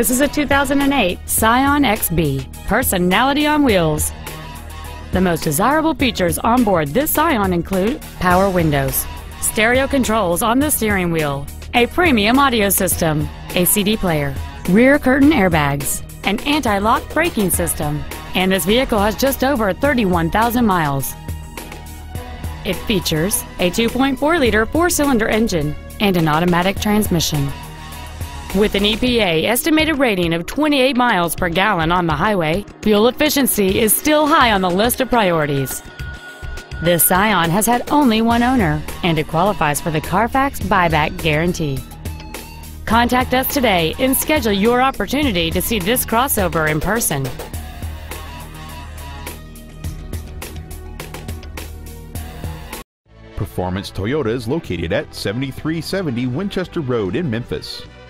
This is a 2008 Scion XB, personality on wheels. The most desirable features on board this Scion include power windows, stereo controls on the steering wheel, a premium audio system, a CD player, rear curtain airbags, an anti-lock braking system, and this vehicle has just over 31,000 miles. It features a 2.4-liter four-cylinder engine and an automatic transmission. With an EPA estimated rating of 28 miles per gallon on the highway, fuel efficiency is still high on the list of priorities. This Scion has had only one owner, and it qualifies for the Carfax buyback guarantee. Contact us today and schedule your opportunity to see this crossover in person. Performance Toyota is located at 7370 Winchester Road in Memphis.